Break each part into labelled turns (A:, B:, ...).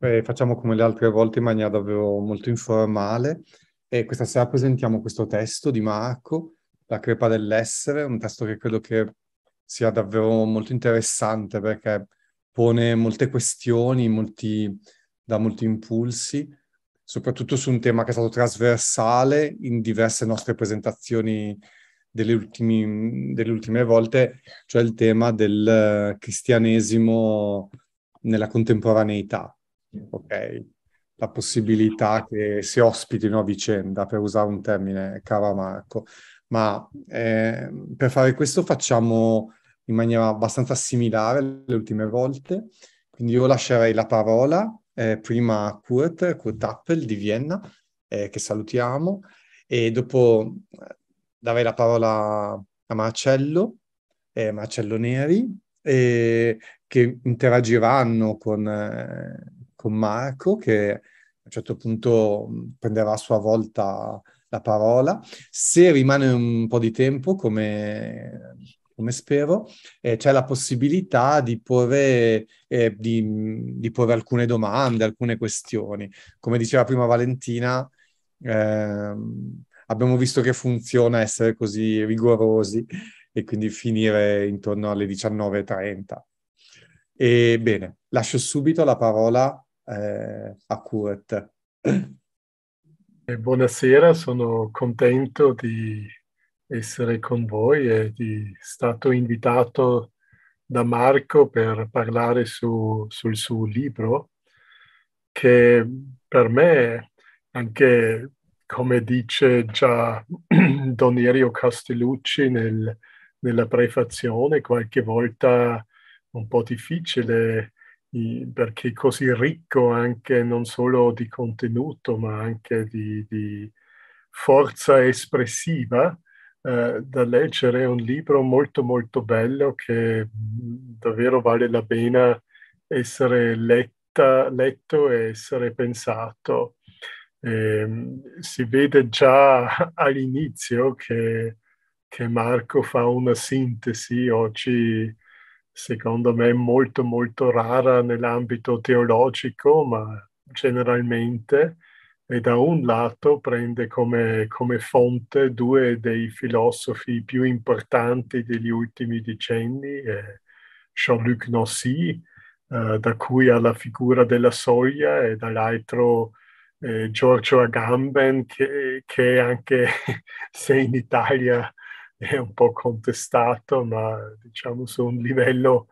A: eh, facciamo come le altre volte in maniera davvero molto informale. E questa sera presentiamo questo testo di Marco, La crepa dell'essere, un testo che credo che sia davvero molto interessante perché pone molte questioni, molti, dà molti impulsi, soprattutto su un tema che è stato trasversale in diverse nostre presentazioni delle, ultimi, delle ultime volte, cioè il tema del cristianesimo nella contemporaneità ok? La possibilità che si ospitino a vicenda, per usare un termine caro Marco. Ma eh, per fare questo facciamo in maniera abbastanza similare alle ultime volte. Quindi io lascerei la parola eh, prima a Kurt, Kurt Appel di Vienna, eh, che salutiamo, e dopo eh, darei la parola a Marcello, eh, Marcello Neri, che interagiranno con, eh, con Marco che a un certo punto prenderà a sua volta la parola. Se rimane un po' di tempo, come, come spero, eh, c'è la possibilità di porre, eh, di, di porre, alcune domande, alcune questioni. Come diceva prima Valentina, eh, abbiamo visto che funziona essere così rigorosi e quindi finire intorno alle 19.30. E bene, lascio subito la parola eh, a Kurt.
B: Buonasera, sono contento di essere con voi e di stato invitato da Marco per parlare su, sul suo libro che per me anche come dice già Don Irio Castellucci nel, nella prefazione qualche volta un po' difficile perché così ricco anche non solo di contenuto ma anche di, di forza espressiva eh, da leggere. È un libro molto molto bello che davvero vale la pena essere letta, letto e essere pensato. Eh, si vede già all'inizio che, che Marco fa una sintesi oggi secondo me molto molto rara nell'ambito teologico, ma generalmente, e da un lato prende come, come fonte due dei filosofi più importanti degli ultimi decenni, eh, Jean-Luc Nancy, eh, da cui ha la figura della soglia, e dall'altro eh, Giorgio Agamben, che, che anche se in Italia è un po' contestato, ma diciamo su un livello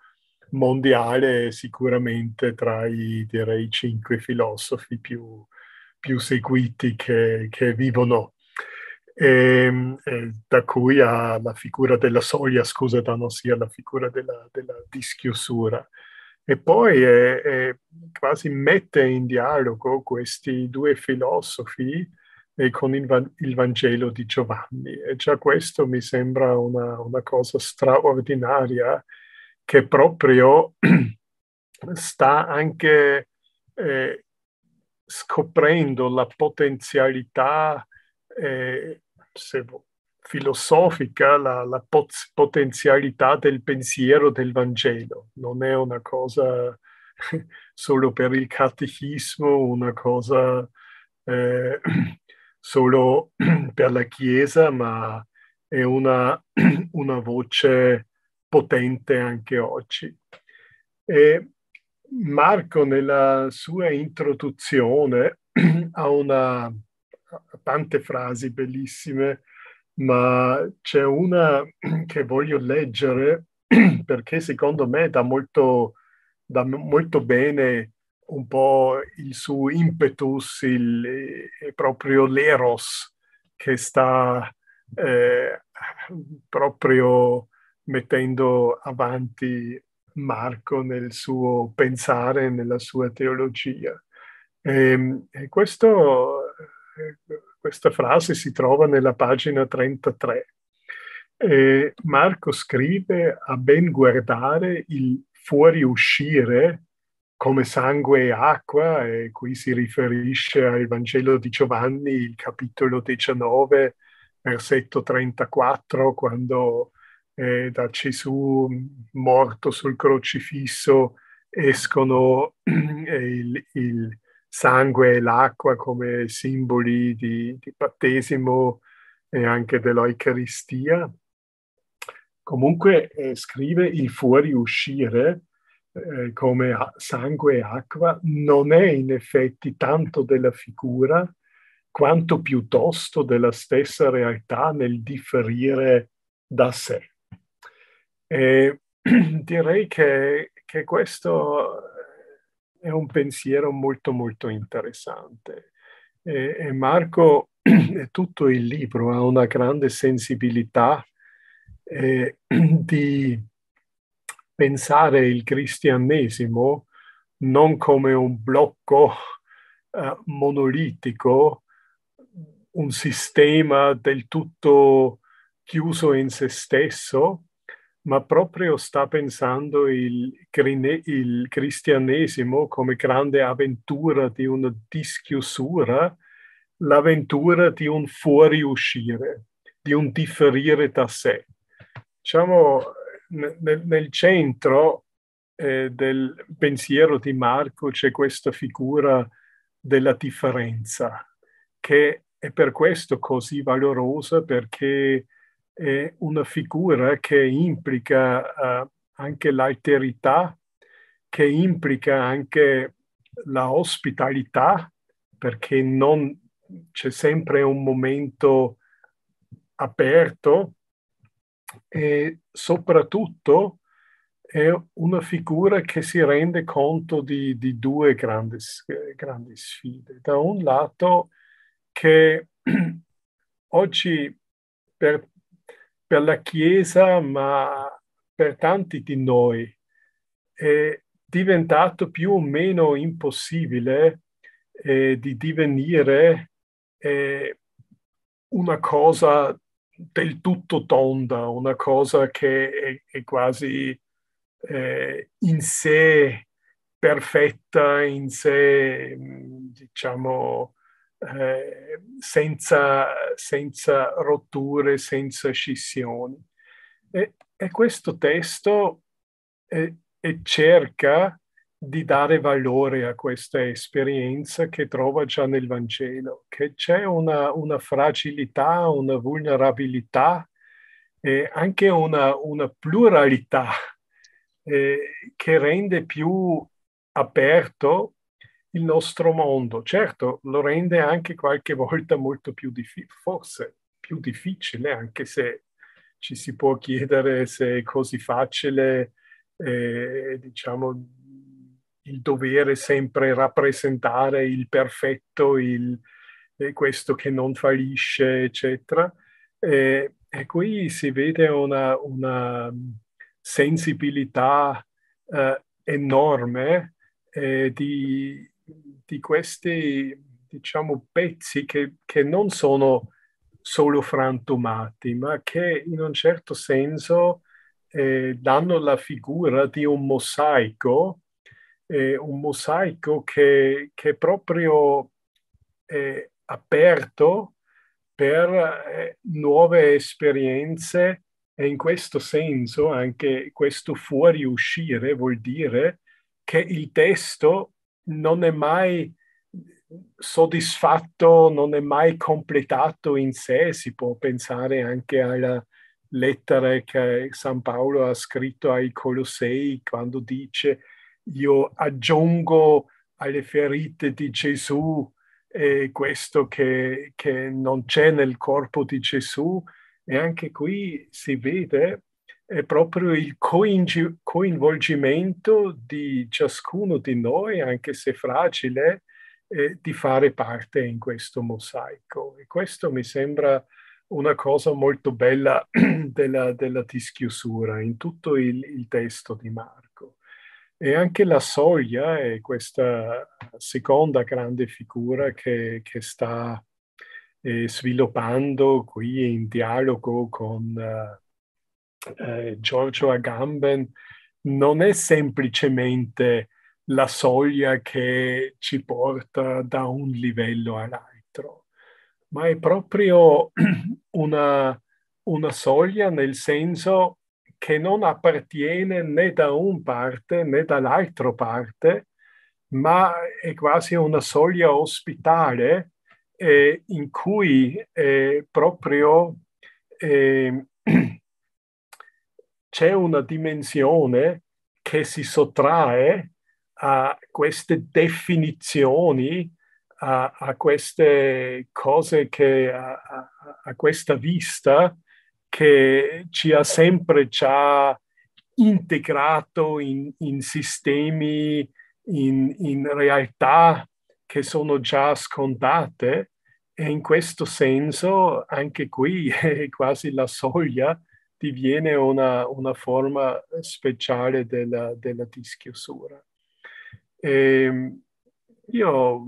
B: mondiale sicuramente tra i direi cinque filosofi più, più seguiti che, che vivono. E, ehm, e, da cui ha la figura della soglia, scusa, da non sia la figura della, della dischiusura. E poi è, è, quasi mette in dialogo questi due filosofi e con il, Vangelo di Giovanni. E già questo mi sembra una, una cosa straordinaria che proprio sta anche eh, scoprendo la potenzialità eh, filosofica, la, la poz- potenzialità del pensiero del Vangelo. Non è una cosa solo per il catechismo, una cosa eh, solo per la Chiesa, ma è una, una voce potente anche oggi. E Marco nella sua introduzione ha una, tante frasi bellissime, ma c'è una che voglio leggere perché secondo me dà molto, dà molto bene un po' il suo impetus, il, proprio l'eros che sta eh, proprio mettendo avanti Marco nel suo pensare, nella sua teologia. E, ehm, e questo, questa frase si trova nella pagina 33. E Marco scrive a ben guardare il fuoriuscire come sangue e acqua, e qui si riferisce al Vangelo di Giovanni, il capitolo 19, versetto 34, quando eh, da Gesù morto sul crocifisso escono il, il sangue e l'acqua come simboli di, di battesimo e anche dell'Eucaristia. Comunque eh, scrive il fuoriuscire eh, come sangue e acqua non è in effetti tanto della figura quanto piuttosto della stessa realtà nel differire da sé. E direi che, che questo è un pensiero molto molto interessante. E, e Marco, tutto il libro, ha una grande sensibilità eh, di pensare il cristianesimo non come un blocco eh, monolitico, un sistema del tutto chiuso in se stesso, ma proprio sta pensando il, il cristianesimo come grande avventura di una dischiusura, l'avventura di un fuoriuscire, di un differire da sé. Diciamo, nel, nel centro eh, del pensiero di Marco c'è questa figura della differenza, che è per questo così valorosa, perché è una figura che implica uh, anche l'alterità, che implica anche la ospitalità, perché non c'è sempre un momento aperto e soprattutto è una figura che si rende conto di, di due grandi, grandi, sfide. Da un lato che oggi per per la Chiesa, ma per tanti di noi è diventato più o meno impossibile eh, di divenire eh, una cosa del tutto tonda, una cosa che è, è quasi eh, in sé perfetta, in sé, diciamo, eh, senza, senza, rotture, senza scissioni. E, e questo testo eh, cerca di dare valore a questa esperienza che trova già nel Vangelo, che c'è una, una fragilità, una vulnerabilità e anche una, una pluralità eh, che rende più aperto il nostro mondo. Certo, lo rende anche qualche volta molto più difficile, forse più difficile, anche se ci si può chiedere se è così facile, eh, diciamo, il dovere sempre rappresentare il perfetto, il, eh, questo che non fallisce, eccetera. Eh, e qui si vede una, una sensibilità eh, enorme eh, di, di questi, diciamo, pezzi che, che non sono solo frantumati, ma che in un certo senso eh, danno la figura di un mosaico, eh, un mosaico che, che è proprio eh, aperto per eh, nuove esperienze e in questo senso anche questo fuoriuscire vuol dire che il testo non è mai soddisfatto, non è mai completato in sé. Si può pensare anche alla lettera che San Paolo ha scritto ai Colossei quando dice io aggiungo alle ferite di Gesù eh, questo che, che non c'è nel corpo di Gesù e anche qui si vede è proprio il coinvolgimento di ciascuno di noi, anche se fragile, eh, di fare parte in questo mosaico. E questo mi sembra una cosa molto bella della, della dischiusura in tutto il, il, testo di Marco. E anche la soglia è questa seconda grande figura che, che sta eh, sviluppando qui in dialogo con... Uh, eh, Giorgio Agamben. Non è semplicemente la soglia che ci porta da un livello all'altro, ma è proprio una, una soglia nel senso che non appartiene né da una parte né dall'altra parte, ma è quasi una soglia ospitale eh, in cui eh, proprio eh, c'è una dimensione che si sottrae a queste definizioni, a, a queste cose che a, a, a, questa vista che ci ha sempre già integrato in, in sistemi, in, in realtà che sono già scontate e in questo senso anche qui è quasi la soglia diviene una, una forma speciale della, della dischiusura. E ehm, io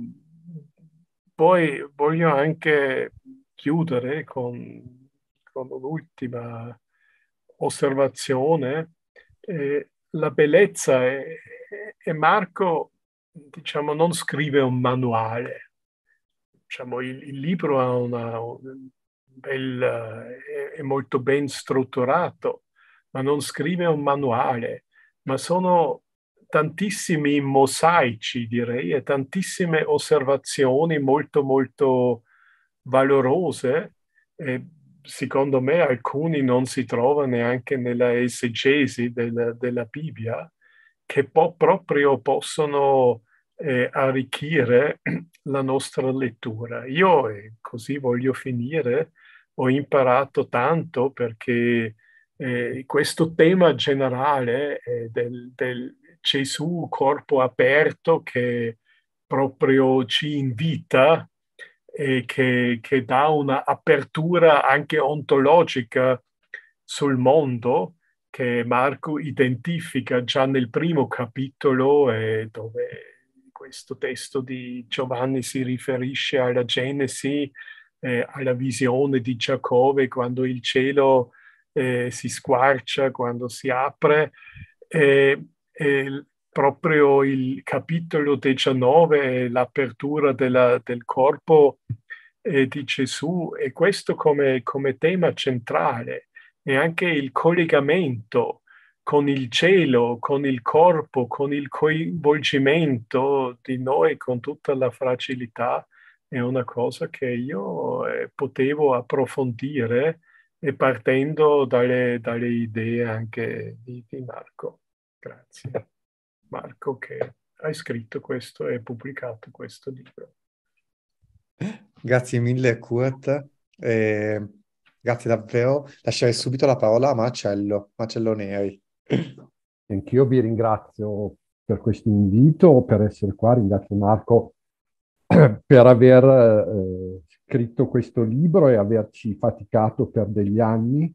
B: poi voglio anche chiudere con, con un'ultima osservazione. Eh, la bellezza è, è Marco, diciamo, non scrive un manuale. Diciamo, il, il libro ha una, un bel, è, è molto ben strutturato, ma non scrive un manuale, ma sono tantissimi mosaici, direi, e tantissime osservazioni molto, molto valorose. E secondo me alcuni non si trovano neanche nella esegesi della, della Bibbia, che po- proprio possono eh, arricchire la nostra lettura. Io, e così voglio finire, ho imparato tanto perché eh, questo tema generale eh, del, del, Gesù corpo aperto che proprio ci invita e che, che dà un'apertura anche ontologica sul mondo che Marco identifica già nel primo capitolo eh, dove questo testo di Giovanni si riferisce alla Genesi, eh, alla visione di Giacobbe quando il cielo eh, si squarcia, quando si apre. Eh, e proprio il capitolo 19 l'apertura della, del corpo eh, di Gesù e questo come, come tema centrale e anche il collegamento con il cielo, con il corpo, con il coinvolgimento di noi, con tutta la fragilità, è una cosa che io eh, potevo approfondire e partendo dalle, dalle idee anche di, di Marco. Grazie Marco che hai scritto questo e pubblicato questo libro.
A: Grazie mille Kurt, eh, grazie davvero. Lascerei subito la parola a Marcello, Marcello Neri.
C: Anch'io vi ringrazio per questo invito, per essere qua, ringrazio Marco per aver eh, scritto questo libro e averci faticato per degli anni.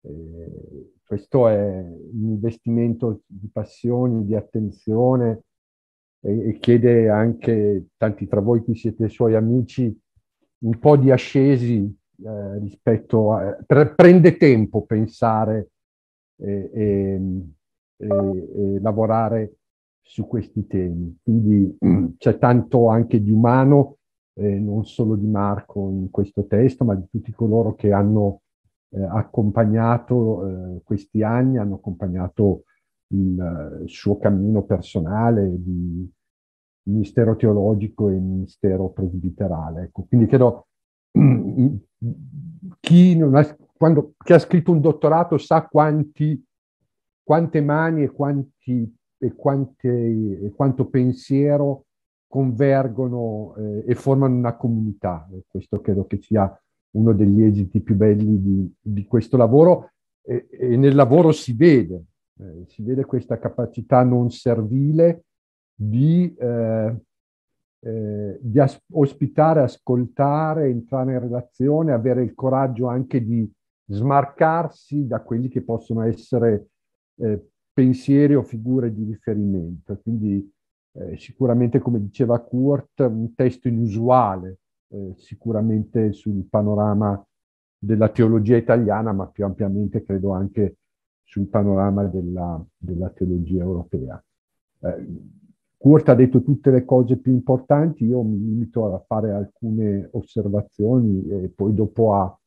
C: Eh, questo è un investimento di passioni, di attenzione e, e chiede anche, tanti tra voi che siete suoi amici, un po' di ascesi eh, rispetto a... Per, prende tempo pensare e, e, e, lavorare su questi temi. Quindi c'è tanto anche di umano, eh, non solo di Marco in questo testo, ma di tutti coloro che hanno eh, accompagnato eh, questi anni, hanno accompagnato il, il suo cammino personale di ministero teologico e ministero presbiterale. Ecco, quindi credo chi, ha, quando, chi ha scritto un dottorato sa quanti, quante mani e, quanti, e, quante, e quanto pensiero convergono eh, e formano una comunità. questo credo che sia uno degli esiti più belli di, di questo lavoro e, e, nel lavoro si vede, eh, si vede questa capacità non servile di, eh, eh, di as- ospitare, ascoltare, entrare in relazione, avere il coraggio anche di smarcarsi da quelli che possono essere eh, pensieri o figure di riferimento. Quindi eh, sicuramente, come diceva Kurt, un testo inusuale eh, sicuramente sul panorama della teologia italiana, ma più ampiamente credo anche sul panorama della, della teologia europea. Eh, Kurt ha detto tutte le cose più importanti, io mi limito a fare alcune osservazioni e poi dopo a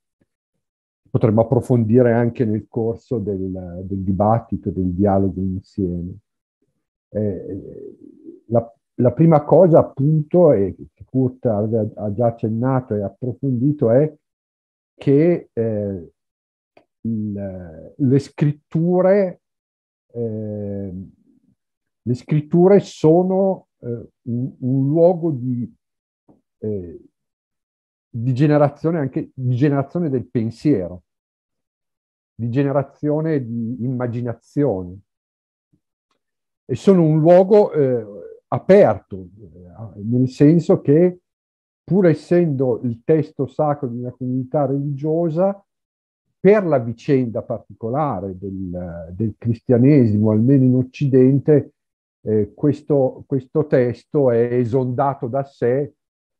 C: potremmo approfondire anche nel corso del, del dibattito, del dialogo insieme. Eh, la, la, prima cosa, appunto, e che Kurt ha già accennato e approfondito, è che eh, il, le scritture eh, le scritture sono eh, un, un, luogo di, eh, di generazione anche di generazione del pensiero, di generazione di immaginazione. E sono un luogo eh, aperto, eh, nel senso che pur essendo il testo sacro di una comunità religiosa, per la vicenda particolare del, del cristianesimo, almeno in Occidente, eh, questo, questo, testo è esondato da sé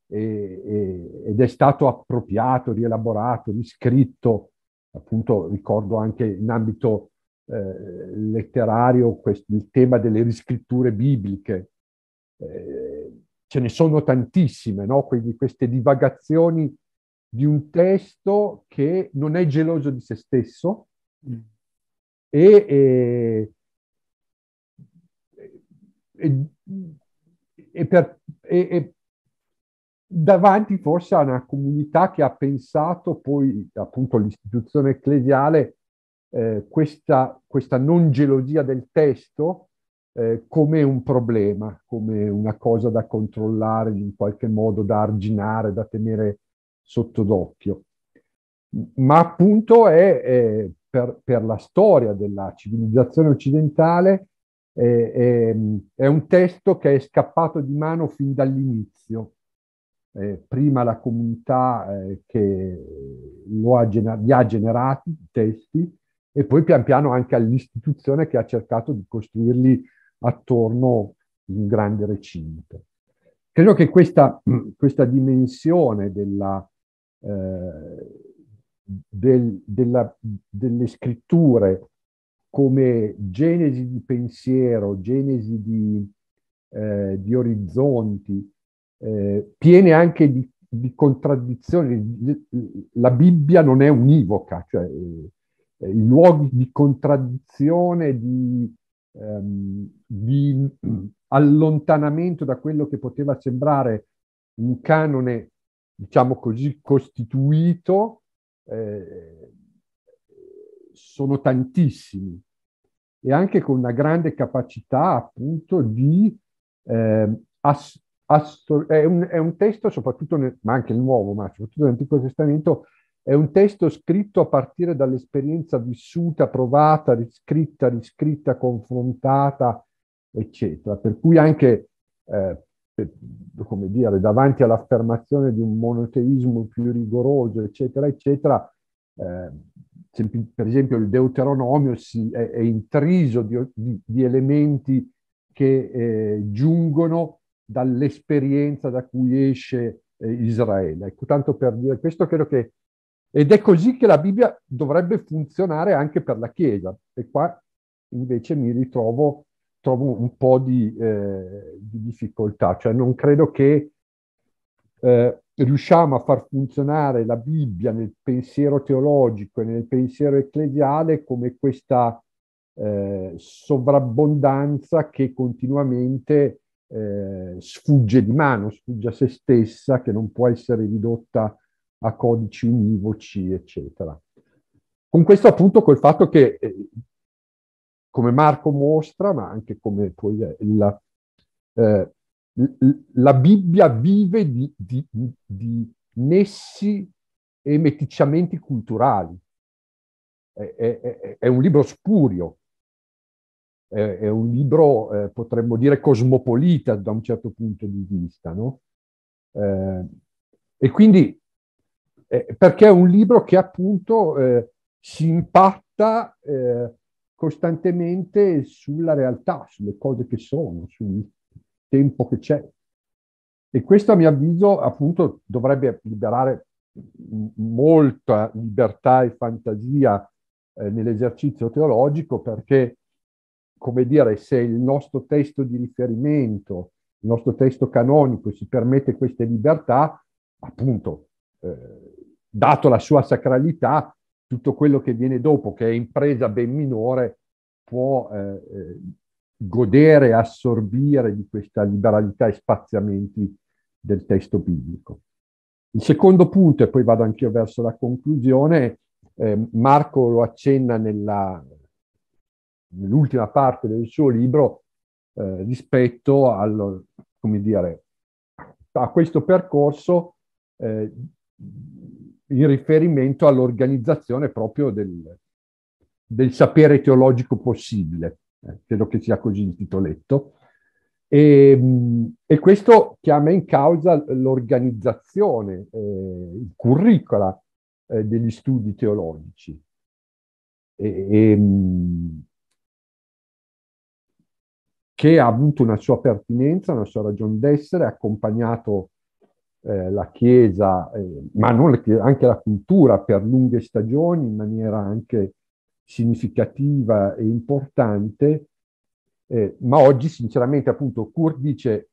C: e, e, ed è stato appropriato, rielaborato, riscritto, appunto ricordo anche in ambito eh, letterario questo, il tema delle riscritture bibliche. Eh, ce ne sono tantissime, no? Quindi queste divagazioni di un testo che non è geloso di se stesso mm. e, e, e, per, e, davanti forse a una comunità che ha pensato poi appunto l'istituzione ecclesiale eh, questa, questa, non gelosia del testo eh, come un problema, come una cosa da controllare, in qualche modo da arginare, da tenere sotto d'occhio. Ma appunto è, è per, per, la storia della civilizzazione occidentale è, è, è, un testo che è scappato di mano fin dall'inizio. Eh, prima la comunità eh, che ha gener- li ha generati, i testi, e poi pian piano anche all'istituzione che ha cercato di costruirli attorno un grande recinto. Credo che questa, questa dimensione della, eh, del, della, delle scritture come genesi di pensiero, genesi di, eh, di orizzonti, eh, piene anche di, di, contraddizioni. La Bibbia non è univoca, cioè eh, i luoghi di contraddizione, di, ehm, di allontanamento da quello che poteva sembrare un canone diciamo così, costituito eh, sono tantissimi. E anche con una grande capacità appunto di eh, ass- è, un, è, un, testo soprattutto nel, ma anche il nuovo ma soprattutto nell'Antico Testamento è un testo scritto a partire dall'esperienza vissuta, provata, riscritta, riscritta, confrontata, eccetera. Per cui anche eh, come dire, davanti all'affermazione di un monoteismo più rigoroso, eccetera, eccetera, eh, per esempio il Deuteronomio si, è, è, intriso di, di, di elementi che eh, giungono dall'esperienza da cui esce eh, Israele. Ecco, tanto per dire questo, credo che... Ed è così che la Bibbia dovrebbe funzionare anche per la Chiesa. E qua invece mi ritrovo trovo un po' di, eh, di difficoltà, cioè non credo che eh, riusciamo a far funzionare la Bibbia nel pensiero teologico e nel pensiero ecclesiale come questa eh, sovrabbondanza che continuamente eh, sfugge di mano, sfugge a se stessa, che non può essere ridotta a codici univoci, eccetera. Con questo appunto col fatto che eh, come Marco mostra, ma anche come poi la, eh, la Bibbia vive di, di, di, nessi e meticciamenti culturali. È, è, è un libro spurio, è, è un libro, eh, potremmo dire, cosmopolita da un certo punto di vista. No? Eh, e quindi, eh, perché è un libro che appunto eh, si impatta eh, costantemente sulla realtà, sulle cose che sono, sul tempo che c'è. E questo a mio avviso appunto dovrebbe liberare molta libertà e fantasia eh, nell'esercizio teologico perché, come dire, se il nostro testo di riferimento, il nostro testo canonico si permette queste libertà, appunto, eh, dato la sua sacralità, tutto quello che viene dopo, che è impresa ben minore, può eh, eh, godere assorbire di questa liberalità e spaziamenti del testo biblico. Il secondo punto, e poi vado anch'io verso la conclusione, eh, Marco lo accenna nella, nell'ultima parte del suo libro eh, rispetto al, dire, a questo percorso eh, in riferimento all'organizzazione proprio del, del sapere teologico possibile. Eh, credo che sia così il titoletto. E, e, questo chiama in causa l'organizzazione, eh, il curricula eh, degli studi teologici. E, e, che ha avuto una sua pertinenza, una sua ragione d'essere, accompagnato eh, la Chiesa, eh, ma non la Chiesa, anche la cultura per lunghe stagioni in maniera anche significativa e importante, eh, ma oggi sinceramente appunto Kurt dice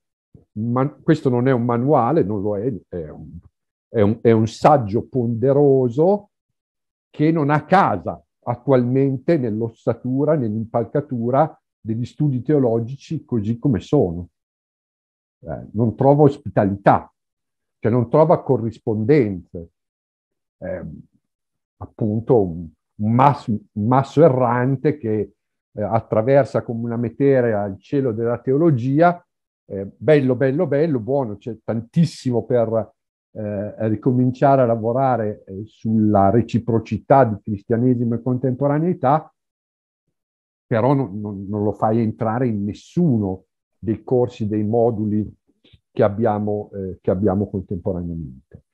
C: ma questo non è un manuale, non lo è, è un, è un, è un saggio ponderoso che non ha casa attualmente nell'ossatura, nell'impalcatura degli studi teologici così come sono. Eh, non trova ospitalità, cioè non trova corrispondenze. Eh, appunto un, un, masso, un, masso, errante che eh, attraversa come una meteora il cielo della teologia, eh, bello, bello, bello, buono, c'è tantissimo per eh, ricominciare a lavorare eh, sulla reciprocità di cristianesimo e contemporaneità, però non, non, non, lo fai entrare in nessuno dei corsi, dei moduli che abbiamo, eh, che abbiamo contemporaneamente.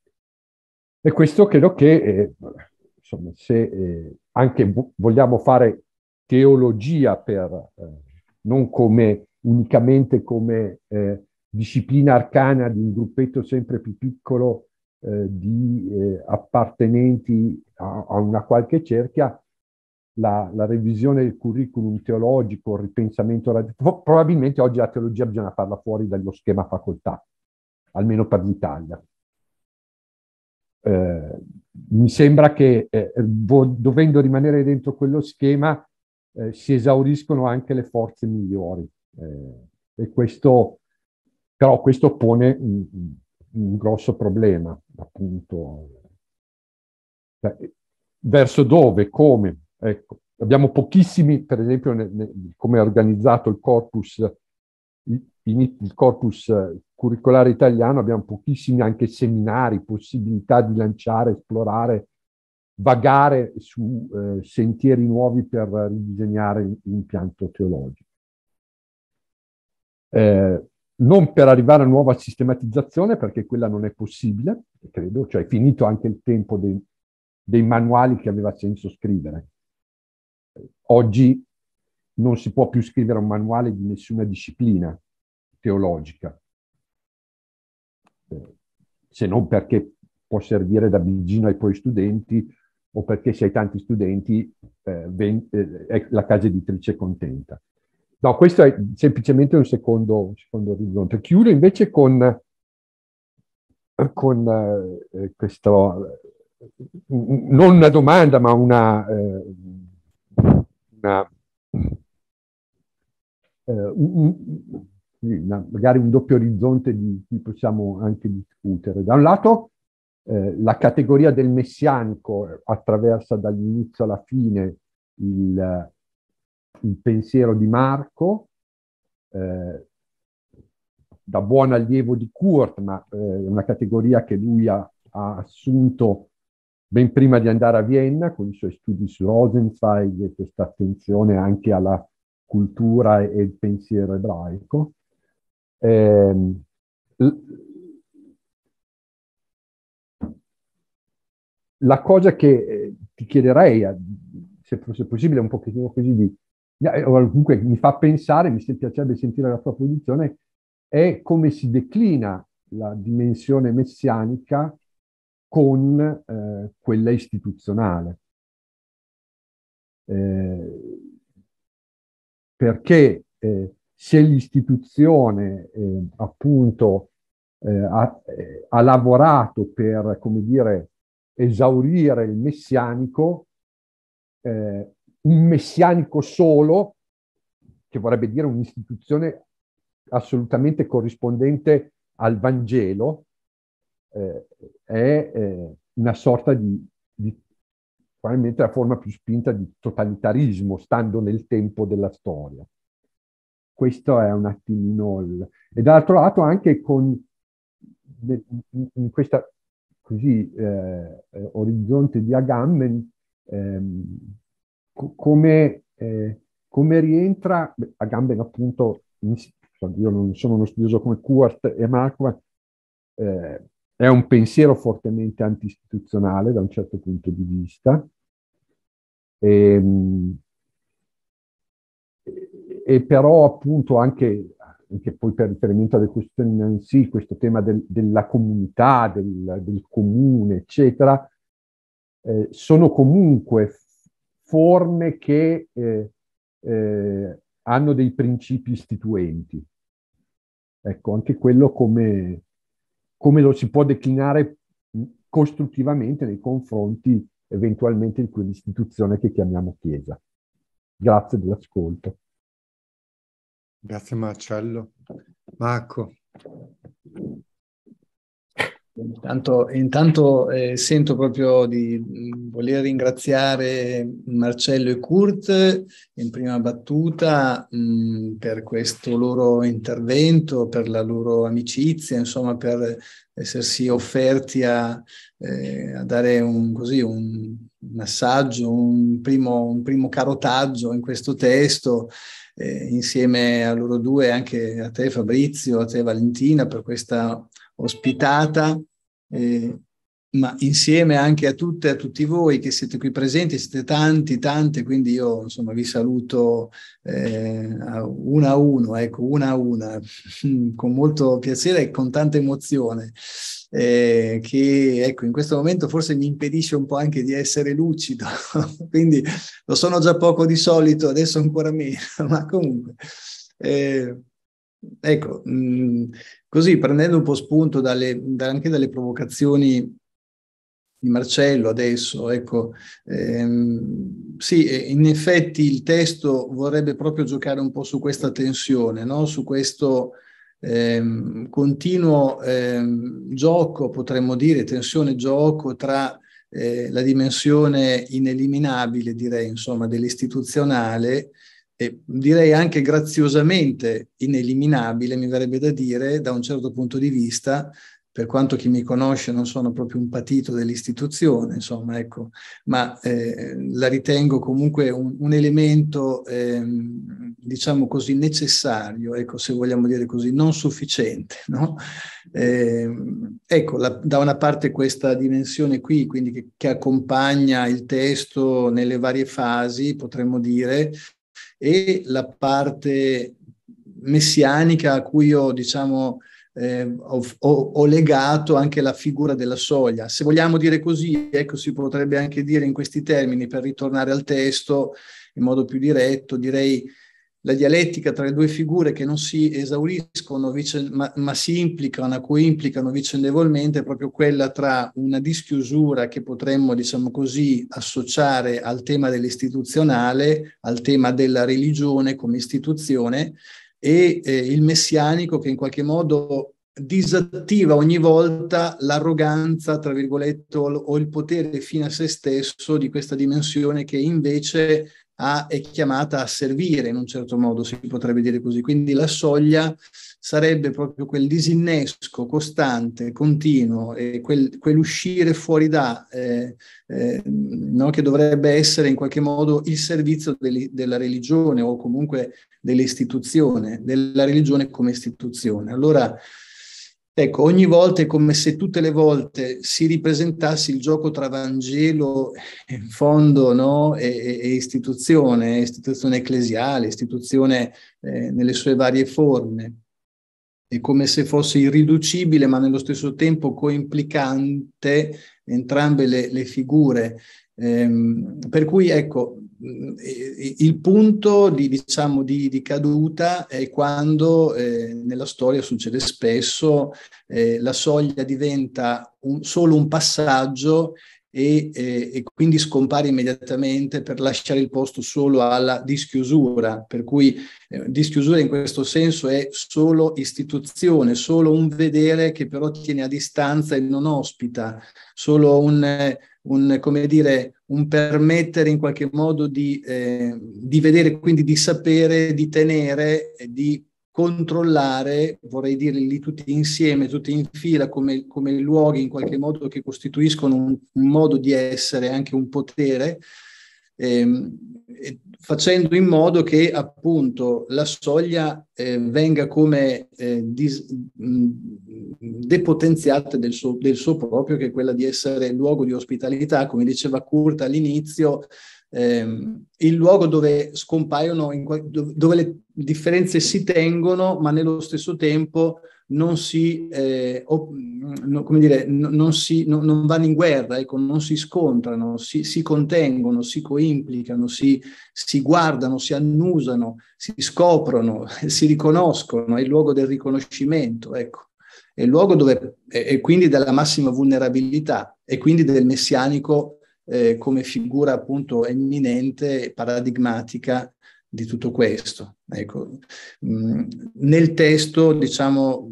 C: E questo credo che, eh, insomma, se eh, anche vogliamo fare teologia per, eh, non come unicamente come eh, disciplina arcana di un gruppetto sempre più piccolo di appartenenti a, a, una qualche cerchia, la, la, revisione del curriculum teologico, il ripensamento, probabilmente oggi la teologia bisogna farla fuori dallo schema facoltà, almeno per l'Italia. Eh, mi sembra che eh, dovendo rimanere dentro quello schema eh, si esauriscono anche le forze migliori eh, e questo però questo pone un, un grosso problema, appunto. Cioè, verso dove, come? Ecco, abbiamo pochissimi, per esempio, ne, ne, come è organizzato il corpus, il, il corpus curricolare italiano, abbiamo pochissimi anche seminari, possibilità di lanciare, esplorare, vagare su eh, sentieri nuovi per ridisegnare l'impianto teologico. Eh, non per arrivare a nuova sistematizzazione, perché quella non è possibile, credo, cioè è finito anche il tempo dei, dei manuali che aveva senso scrivere. Oggi non si può più scrivere un manuale di nessuna disciplina teologica, se non perché può servire da bigino ai tuoi studenti o perché se hai tanti studenti eh, ven- eh, la casa editrice è contenta. No, questo è semplicemente un secondo, un secondo orizzonte. Chiudo invece con, con eh, questo, non una domanda, ma una, eh, una, eh, un, una, magari un doppio orizzonte di cui possiamo anche discutere. Da un lato, eh, la categoria del messianico attraversa dall'inizio alla fine il, il pensiero di Marco, eh, da buon allievo di Kurt, ma è eh, una categoria che lui ha, ha, assunto ben prima di andare a Vienna con i suoi studi su Rosenzweig e questa attenzione anche alla cultura e, il pensiero ebraico. Eh, la cosa che eh, ti chiederei, se fosse possibile, un pochettino così di eh, comunque mi fa pensare, mi piacerebbe sentire la tua posizione, è come si declina la dimensione messianica con eh, quella istituzionale. Eh, perché eh, se l'istituzione eh, appunto eh, ha, ha, lavorato per, come dire, esaurire il messianico, eh, un messianico solo, che vorrebbe dire un'istituzione assolutamente corrispondente al Vangelo, eh, è eh, una sorta di, di, probabilmente la forma più spinta di totalitarismo, stando nel tempo della storia. Questo è un attimino... Il... E dall'altro lato anche con, in questa così eh, orizzonte di Agamben, ehm, come, eh, come rientra, Agamben appunto, in, io non sono uno studioso come Kuart e Markov, eh, è un pensiero fortemente anti-istituzionale da un certo punto di vista. E, ehm, e però appunto anche, anche, poi per riferimento alle questioni in Nancy, questo tema del, della comunità, del, del comune, eccetera, eh, sono comunque forme che eh, eh, hanno dei principi istituenti. Ecco, anche quello come, come lo si può declinare costruttivamente nei confronti eventualmente di quell'istituzione che chiamiamo Chiesa. Grazie dell'ascolto.
A: Grazie Marcello. Marco.
D: Intanto, intanto eh, sento proprio di mm, voler ringraziare Marcello e Kurt in prima battuta mh, mm, per questo loro intervento, per la loro amicizia, insomma per essersi offerti a, eh, a dare un, così, un, un assaggio, un primo, un primo carotaggio in questo testo. Eh, insieme a loro due, anche a te Fabrizio, a te Valentina, per questa ospitata, eh, ma insieme anche a tutte e a tutti voi che siete qui presenti, siete tanti, tante, quindi io insomma vi saluto eh, una a uno, ecco, una a una, con molto piacere e con tanta emozione. Eh, che ecco in questo momento forse mi impedisce un po' anche di essere lucido, quindi lo sono già poco di solito, adesso ancora meno, ma comunque eh, ecco, mh, mm, Così, prendendo un po' spunto dalle, anche dalle provocazioni di Marcello adesso, ecco, ehm, sì, in effetti il testo vorrebbe proprio giocare un po' su questa tensione, no? su questo ehm, continuo ehm, gioco, potremmo dire, tensione-gioco tra eh, la dimensione ineliminabile, direi, insomma, dell'istituzionale e direi anche graziosamente ineliminabile, mi verrebbe da dire, da un certo punto di vista, per quanto chi mi conosce non sono proprio un patito dell'istituzione, insomma, ecco, ma eh, la ritengo comunque un, un elemento, eh, diciamo così, necessario, ecco, se vogliamo dire così, non sufficiente, no? Eh, ecco, la, da una parte questa dimensione qui, quindi che, che accompagna il testo nelle varie fasi, potremmo dire, e la parte messianica a cui ho, diciamo, eh, ho, ho, legato anche la figura della soglia. Se vogliamo dire così, ecco, si potrebbe anche dire in questi termini, per ritornare al testo in modo più diretto, direi la dialettica tra le due figure che non si esauriscono ma, ma, si implicano, coimplicano vicendevolmente, è proprio quella tra una dischiusura che potremmo, diciamo così, associare al tema dell'istituzionale, al tema della religione come istituzione, e eh, il messianico che in qualche modo disattiva ogni volta l'arroganza, tra virgolette, o il potere fino a se stesso di questa dimensione che invece a, è chiamata a servire in un certo modo, si potrebbe dire così. Quindi la soglia sarebbe proprio quel disinnesco costante, continuo, e quel, quell'uscire fuori da, eh, eh, no, che dovrebbe essere in qualche modo il servizio delle, della religione o comunque dell'istituzione, della religione come istituzione. Allora, Ecco, ogni volta è come se tutte le volte si ripresentasse il gioco tra Vangelo, in fondo, no? e, e, istituzione, istituzione ecclesiale, istituzione eh, nelle sue varie forme. È come se fosse irriducibile, ma nello stesso tempo coimplicante entrambe le, le figure. Ehm, per cui, ecco, il punto di, diciamo, di, di, caduta è quando eh, nella storia succede spesso, eh, la soglia diventa un, solo un passaggio e, e, e, quindi scompare immediatamente per lasciare il posto solo alla dischiusura, per cui eh, dischiusura in questo senso è solo istituzione, solo un vedere che però tiene a distanza e non ospita, solo un, un come dire, un permettere in qualche modo di, eh, di vedere, quindi di sapere, di tenere, di controllare, vorrei dire lì tutti insieme, tutti in fila, come, come luoghi in qualche modo che costituiscono un, un modo di essere, anche un potere, ehm, facendo in modo che appunto la soglia eh, venga come eh, dis, mh, depotenziata del suo, del suo proprio, che è quella di essere luogo di ospitalità, come diceva Kurt all'inizio, ehm, il luogo dove scompaiono, dove le differenze si tengono, ma nello stesso tempo non si, eh, o, no, come dire, no, non, si no, non, vanno in guerra, ecco, non si scontrano, si, si contengono, si coimplicano, si, si, guardano, si annusano, si scoprono, si riconoscono, è il luogo del riconoscimento, ecco. È il luogo dove, e quindi della massima vulnerabilità e quindi del messianico eh, come figura appunto eminente e paradigmatica di tutto questo. Ecco, mm, nel testo, diciamo,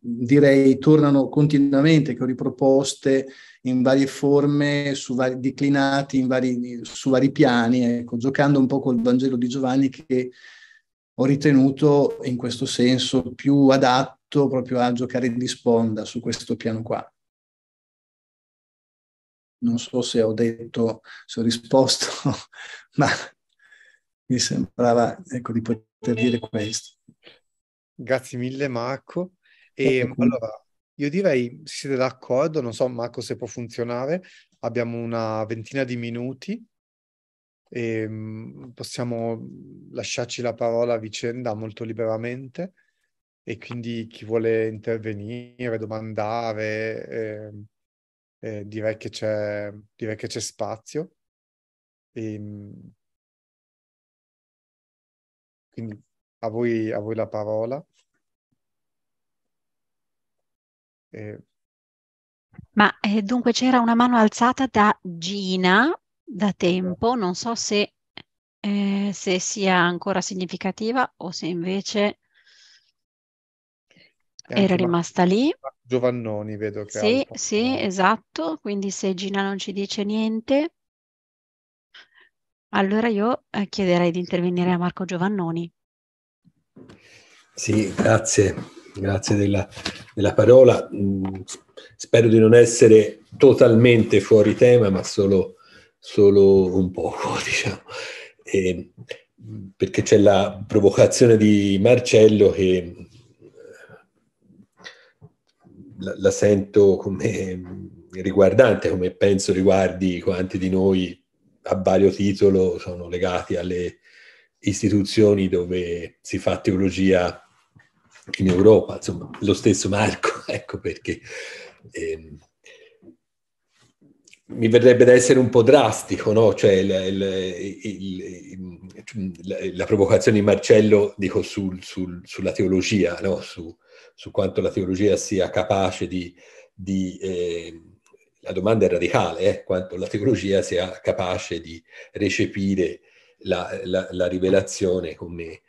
D: direi, tornano continuamente, ho riproposte in varie forme, su vari, declinati in vari, su vari piani, ecco, giocando un po' col Vangelo di Giovanni che ho ritenuto in questo senso più adatto proprio a giocare di sponda su questo piano qua non so se ho detto, se ho risposto, ma mi sembrava ecco, di poter dire questo.
A: Grazie mille Marco. E allora, io direi, se siete d'accordo, non so Marco se può funzionare, abbiamo una ventina di minuti. E mm, possiamo lasciarci la parola a vicenda molto liberamente. E quindi chi vuole intervenire, domandare, eh, eh, direi, che c'è, direi che c'è spazio. E, ehm, quindi a voi, a voi la parola.
E: Eh. Ma eh, dunque c'era una mano alzata da Gina da tempo, non so se, eh, se sia ancora significativa o se invece era rimasta lì.
A: Giovannoni, vedo che
E: Sì, sì, esatto. Quindi se Gina non ci dice niente, allora io eh, chiederei di intervenire a Marco Giovannoni.
F: Sì, grazie, grazie della, della parola. Mm, spero di non essere totalmente fuori tema, ma solo, solo un poco, diciamo. E, perché c'è la provocazione di Marcello che la, la sento come riguardante, come penso riguardi quanti di noi a vario titolo sono legati alle istituzioni dove si fa teologia in Europa, insomma, lo stesso Marco, ecco perché eh, mi verrebbe da essere un po' drastico, no? Cioè il, il, il, la, provocazione di Marcello, dico, sul, sul, sulla teologia, no? Su, su quanto la teologia sia capace di... di eh, la domanda è radicale, eh, quanto la teologia sia capace di recepire la, la, la rivelazione come,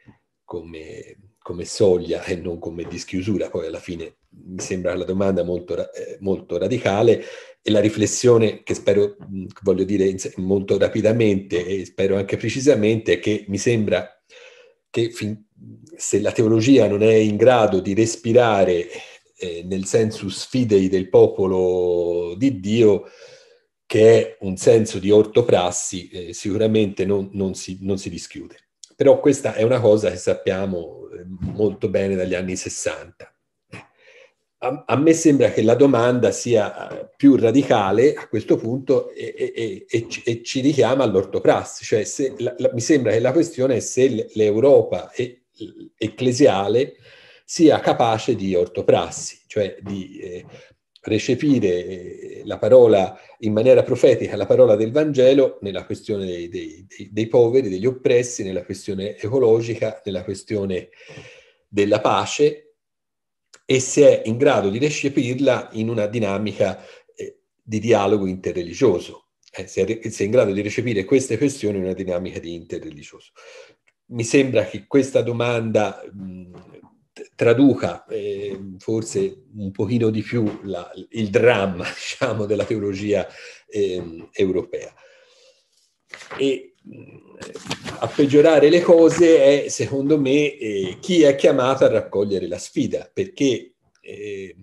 F: come, come, soglia e non come dischiusura. Poi alla fine mi sembra la domanda molto, eh, molto radicale e la riflessione che spero, voglio dire molto rapidamente e spero anche precisamente, è che mi sembra che fin, se la teologia non è in grado di respirare eh, nel sensus fidei del popolo di Dio, che è un senso di ortoprassi, eh, sicuramente non, non, si, non, si, dischiude. Però questa è una cosa che sappiamo eh, molto bene dagli anni 60 a, a, me sembra che la domanda sia eh, più radicale a questo punto e, e, e, e ci richiama all'ortoprassi, cioè la, la, mi sembra che la questione è se l'Europa ecclesiale sia capace di ortoprassi, cioè di eh, recepire eh, la parola in maniera profetica, la parola del Vangelo nella questione dei, dei, dei, dei poveri, degli oppressi, nella questione ecologica, nella questione della pace e se è in grado di recepirla in una dinamica eh, di dialogo interreligioso, eh, se, è, se, è, in grado di recepire queste questioni in una dinamica di interreligioso. Mi sembra che questa domanda mh, traduca eh, forse un pochino di più la, il dramma, diciamo, della teologia eh, europea. E a peggiorare le cose è, secondo me, eh, chi è chiamato a raccogliere la sfida, perché eh,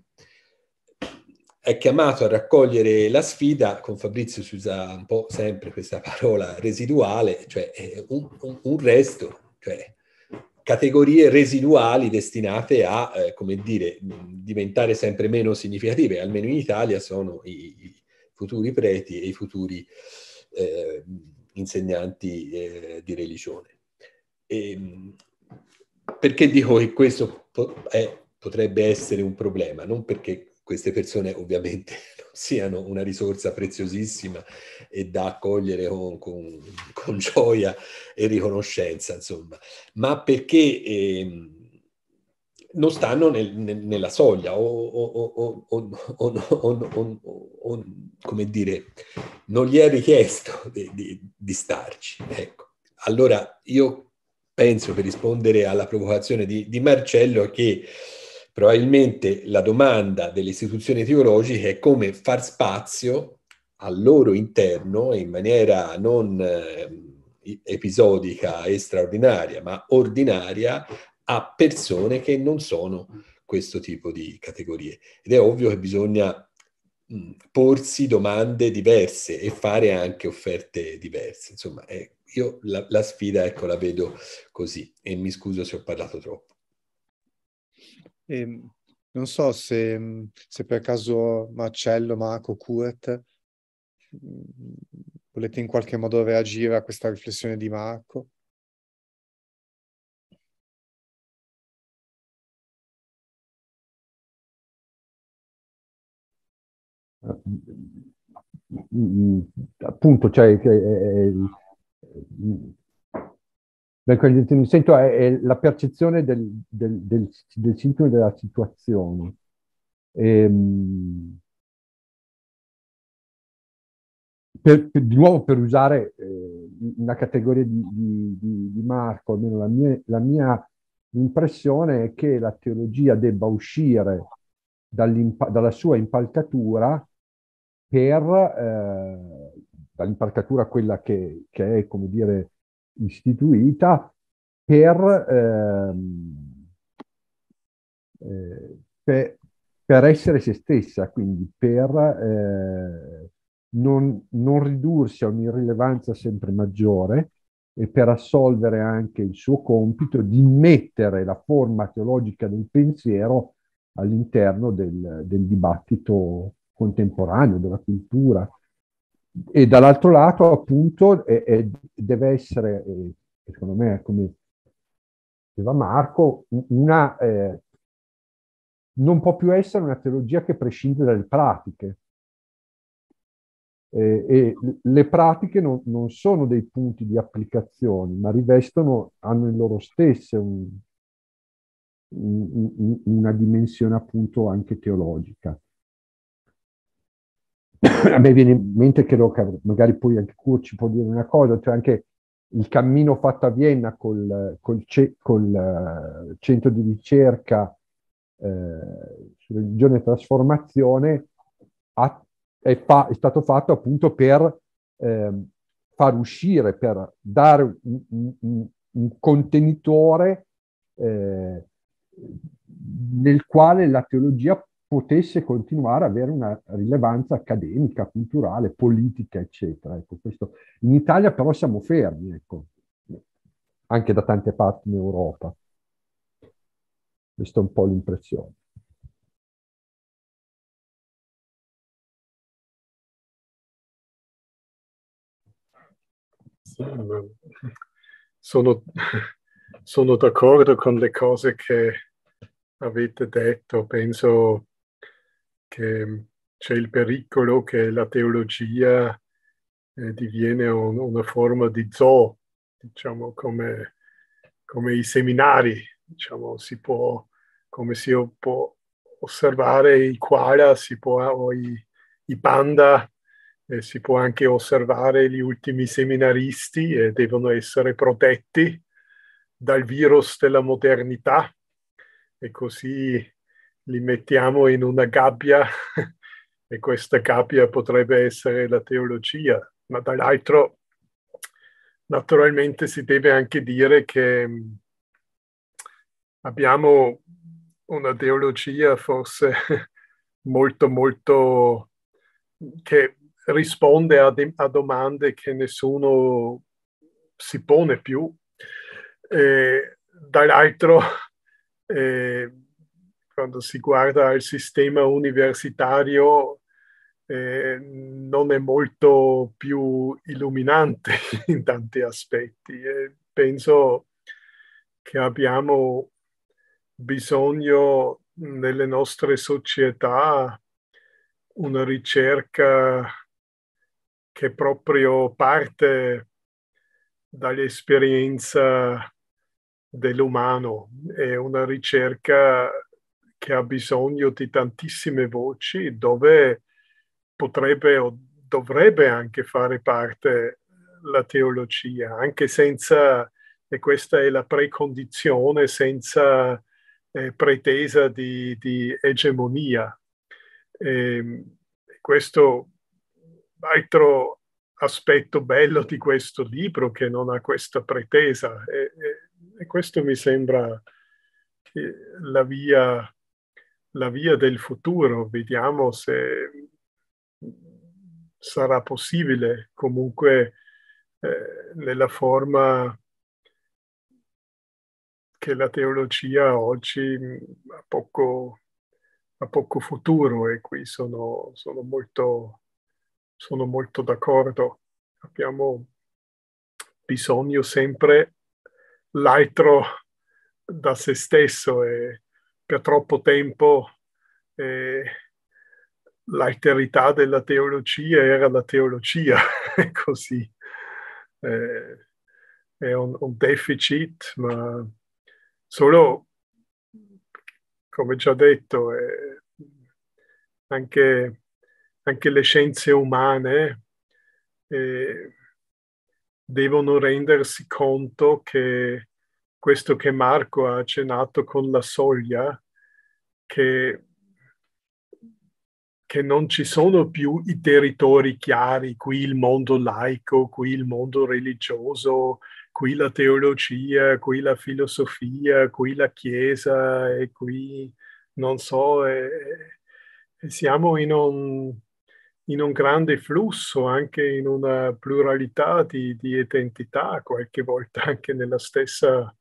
F: è chiamato a raccogliere la sfida, con Fabrizio si usa un po' sempre questa parola residuale, cioè un, un, un resto, cioè categorie residuali destinate a, eh, come dire, diventare sempre meno significative, almeno in Italia sono i, i futuri preti e i futuri eh, insegnanti eh, di religione. E, ehm, perché dico che questo po- è, potrebbe essere un problema? Non perché queste persone ovviamente siano una risorsa preziosissima e da accogliere con, con, con gioia e riconoscenza, insomma, ma perché eh, non stanno nel, nel, nella soglia o, o, o, o, come dire, non gli è richiesto di, di, di starci. Ecco. Allora io penso per rispondere alla provocazione di, di Marcello che probabilmente la domanda delle istituzioni teologiche è come far spazio al loro interno in maniera non eh, episodica e straordinaria, ma ordinaria a persone che non sono questo tipo di categorie. Ed è ovvio che bisogna porsi domande diverse e fare anche offerte diverse. Insomma, è, io la, la sfida, ecco, la vedo così e mi scuso se ho parlato troppo.
A: E ehm, non so se, se, per caso Marcello, Marco, Kurt mm, volete in qualche modo reagire a questa riflessione di Marco.
C: appunto, cioè, eh, eh, nel senso è, è la percezione del, del, del, del sintomo della situazione. Ehm, per, per, di nuovo per usare eh, una categoria di, di, di, di, Marco, almeno la mia, la mia impressione è che la teologia debba uscire dalla sua impalcatura per eh, dall'impalcatura quella che, che, è, come dire, istituita per, ehm, eh, per, per, essere se stessa, quindi per eh, non, non ridursi a un'irrilevanza sempre maggiore e per assolvere anche il suo compito di mettere la forma teologica del pensiero all'interno del, del dibattito contemporaneo, della cultura. E dall'altro lato, appunto, è, è, deve essere, eh, secondo me, come diceva Marco, una, eh, non può più essere una teologia che prescinde dalle pratiche. Eh, e le pratiche non, non, sono dei punti di applicazione, ma rivestono, hanno in loro stesse un, un, una dimensione appunto anche teologica. a me viene in mente, che magari poi anche Kurt ci può dire una cosa, cioè anche il cammino fatto a Vienna col, col, col uh, centro di ricerca eh, su religione e trasformazione ha, è, fa, è, stato fatto appunto per eh, far uscire, per dare un, un, un contenitore eh, nel quale la teologia potesse continuare ad avere una rilevanza accademica, culturale, politica, eccetera. Ecco, questo. In Italia però siamo fermi, ecco, anche da tante parti in Europa. Questa è un po' l'impressione.
B: Sono, sono d'accordo con le cose che avete detto. Penso che c'è il pericolo che la teologia eh, diviene un, una forma di zoo, diciamo come, come i seminari, diciamo, si può, come si può osservare i quala, si può, o i, i panda, eh, si può anche osservare gli ultimi seminaristi e devono essere protetti dal virus della modernità e così li mettiamo in una gabbia e questa gabbia potrebbe essere la teologia, ma dall'altro naturalmente si deve anche dire che abbiamo una teologia forse molto molto che risponde a, a domande che nessuno si pone più. E, dall'altro, eh, quando si guarda al sistema universitario, eh, non è molto più illuminante in tanti aspetti. E penso che abbiamo bisogno nelle nostre società una ricerca che proprio parte dall'esperienza dell'umano, è una ricerca che ha bisogno di tantissime voci dove potrebbe o dovrebbe anche fare parte la teologia, anche senza, e questa è la precondizione, senza eh, pretesa di, di egemonia. E, ehm, questo altro aspetto bello di questo libro che non ha questa pretesa e, e, e questo mi sembra la via, la via del futuro. Vediamo se sarà possibile comunque eh, nella forma che la teologia oggi ha poco, ha poco futuro e qui sono, sono molto sono molto d'accordo. Abbiamo bisogno sempre l'altro da se stesso e per troppo tempo eh, l'alterità della teologia era la teologia, così. Eh, è un, un, deficit, ma solo, come già detto, eh, anche anche le scienze umane eh, devono rendersi conto che questo che Marco ha accennato con la soglia, che, che non ci sono più i territori chiari, qui il mondo laico, qui il mondo religioso, qui la teologia, qui la filosofia, qui la Chiesa e qui non so, e, e siamo in un, in un grande flusso, anche in una pluralità di, di identità, qualche volta anche nella stessa,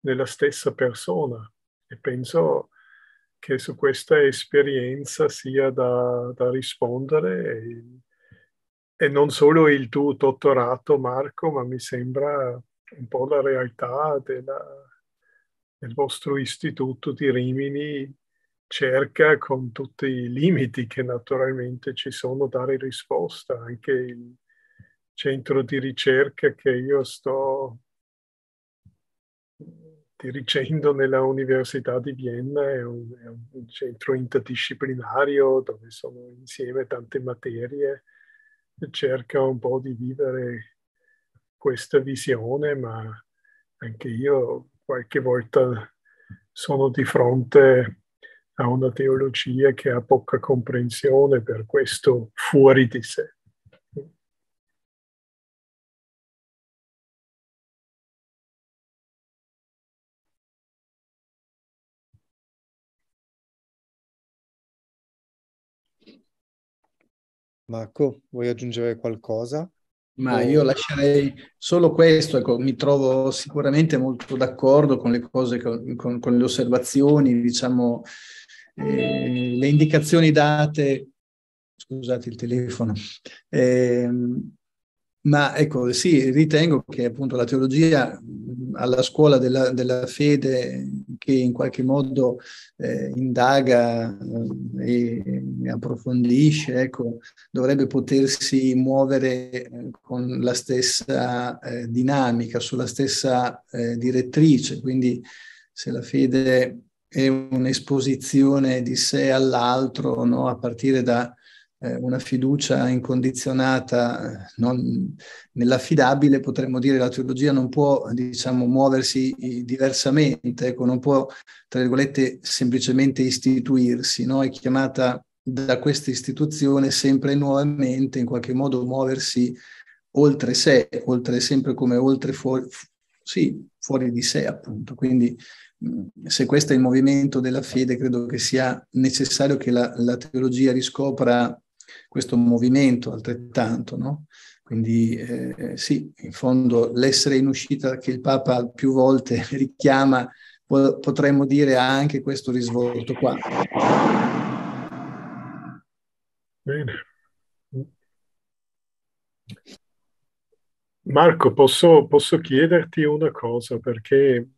B: nella stessa persona. E penso che su questa esperienza sia da, da rispondere e, e, non solo il tuo dottorato, Marco, ma mi sembra un po' la realtà della, del vostro istituto di Rimini cerca con tutti i limiti che naturalmente ci sono dare risposta. Anche il centro di ricerca che io sto dirigendo nella Università di Vienna è un, è un centro interdisciplinario dove sono insieme tante materie e cerca un po' di vivere questa visione, ma anche io qualche volta sono di fronte ha una teologia che ha poca comprensione per questo fuori di sé.
A: Marco, vuoi aggiungere qualcosa?
D: Ma io lascerei solo questo, ecco, mi trovo sicuramente molto d'accordo con le cose, con, con, con le osservazioni, diciamo, eh, le indicazioni date, scusate il telefono, eh, ma ecco sì, ritengo che appunto la teologia alla scuola della, della fede che in qualche modo eh, indaga eh, e approfondisce, ecco, dovrebbe potersi muovere eh, con la stessa eh, dinamica, sulla stessa eh, direttrice. Quindi se la fede è un'esposizione di sé all'altro, no? a partire da, eh, una fiducia incondizionata non, nell'affidabile, potremmo dire che la teologia non può diciamo, muoversi diversamente, ecco, non può, tra virgolette, semplicemente istituirsi, no? è chiamata da questa istituzione sempre nuovamente in qualche modo muoversi oltre sé, oltre sempre come oltre fuori, sì, fuori di sé appunto. Quindi se questo è il movimento della fede, credo che sia necessario che la, la teologia riscopra questo movimento altrettanto, no? Quindi eh, sì, in fondo l'essere in uscita che il Papa più volte richiama, po- potremmo dire ha anche questo risvolto qua.
B: Bene. Marco, posso, posso chiederti una cosa perché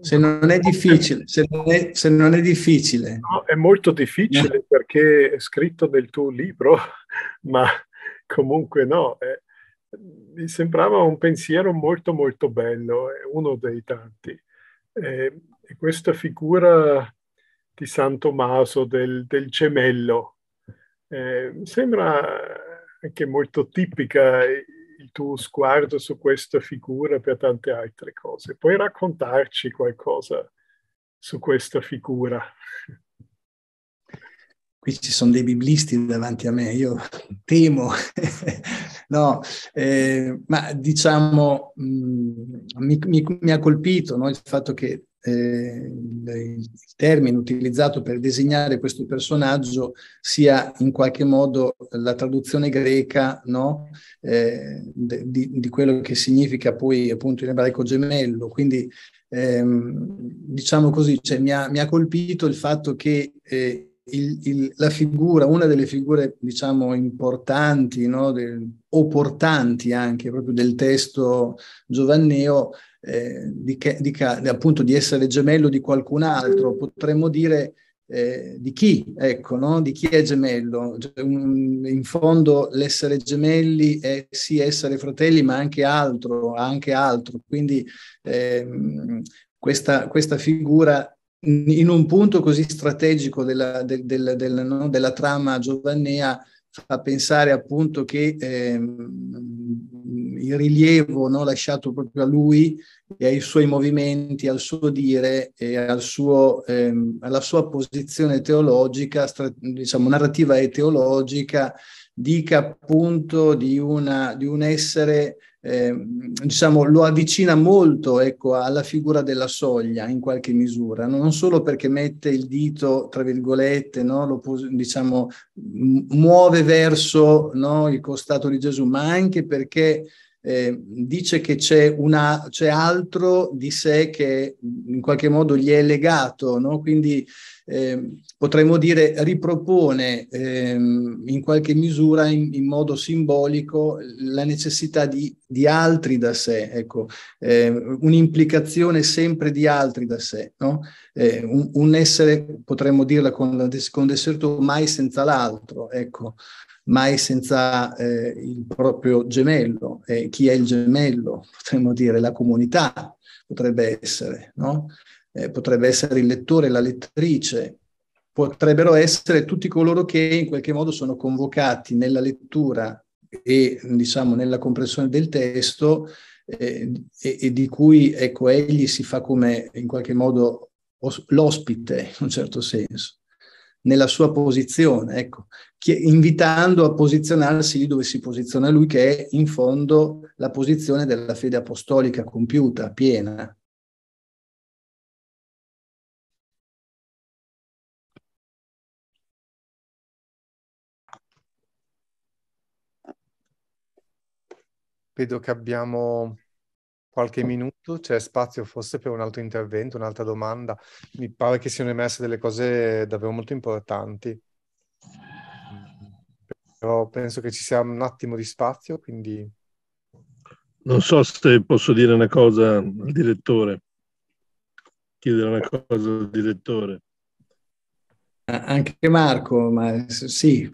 D: se non è difficile, se non è, se non è difficile.
B: No, è molto difficile no. perché è scritto nel tuo libro, ma comunque no. Eh, mi sembrava un pensiero molto molto bello, è uno dei tanti. Eh, e questa figura di San Tommaso, del, del gemello, eh, sembra anche molto tipica il tuo sguardo su questa figura per tante altre cose. Puoi raccontarci qualcosa su questa figura?
D: Qui ci sono dei biblisti davanti a me, io temo, no, eh, ma diciamo mh, mm, mi, mi, mi, ha colpito no, il fatto che il termine utilizzato per designare questo personaggio sia in qualche modo la traduzione greca no? eh, di, di, quello che significa poi appunto in ebraico gemello. Quindi ehm, diciamo così, cioè, mi, ha, mi, ha, colpito il fatto che eh, il, il, la figura, una delle figure diciamo importanti no? del, o portanti anche proprio del testo giovanneo eh, di, di, appunto di essere gemello di qualcun altro, potremmo dire eh, di chi, ecco, no? di chi è gemello. Cioè, in fondo l'essere gemelli è sì essere fratelli, ma anche altro, anche altro. Quindi ehm, questa, questa figura in un punto così strategico della, del, del, del, no? della trama giovannea fa pensare appunto che ehm, il rilievo no, lasciato proprio a lui e ai suoi movimenti, al suo dire e al suo, ehm, alla sua posizione teologica, stra- diciamo narrativa e teologica, dica appunto di, una, di un essere eh, diciamo, lo avvicina molto ecco, alla figura della soglia in qualche misura, no? non solo perché mette il dito, tra virgolette, no? lo, diciamo, muove verso no? il costato di Gesù, ma anche perché eh, dice che c'è, una, c'è altro di sé che in qualche modo gli è legato, no? quindi eh, potremmo dire ripropone eh, in qualche misura in, in, modo simbolico la necessità di, di altri da sé, ecco, eh, un'implicazione sempre di altri da sé, no? Eh, un, un, essere, potremmo dirla con, con Deserto, mai senza l'altro, ecco mai senza eh, il proprio gemello. E chi è il gemello? Potremmo dire la comunità, potrebbe essere, no? eh, potrebbe essere il lettore, la lettrice, potrebbero essere tutti coloro che in qualche modo sono convocati nella lettura e diciamo nella comprensione del testo eh, e, e, di cui ecco egli si fa come in qualche modo l'ospite in un certo senso nella sua posizione, ecco, invitando a posizionarsi lì dove si posiziona lui, che è in fondo la posizione della fede apostolica compiuta, piena.
A: Vedo che abbiamo qualche minuto, c'è spazio forse per un altro intervento, un'altra domanda. Mi pare che siano emerse delle cose davvero molto importanti. Però penso che ci sia un attimo di spazio, quindi...
G: Non so se posso dire una cosa al direttore. Chiedere una cosa al direttore.
D: Anche Marco, ma sì.